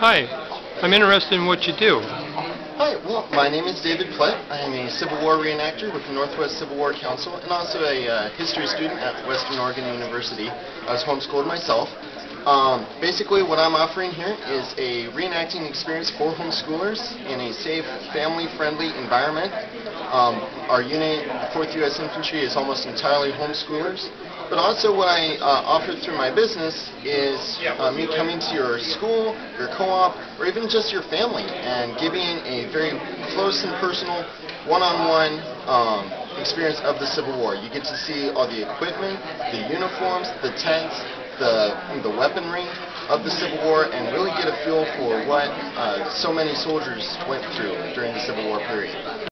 Hi, I'm interested in what you do. Hi, well, my name is David Plett. I am a Civil War reenactor with the Northwest Civil War Council and also a uh, history student at Western Oregon University. I was homeschooled myself, um, basically, what I'm offering here is a reenacting experience for homeschoolers in a safe, family-friendly environment. Um, our unit, 4th U.S. Infantry, is almost entirely homeschoolers. But also what I uh, offer through my business is uh, me coming to your school, your co-op, or even just your family and giving a very close and personal one-on-one um, experience of the Civil War. You get to see all the equipment, the uniforms, the tents, the, the weaponry of the Civil War and really get a feel for what uh, so many soldiers went through during the Civil War period.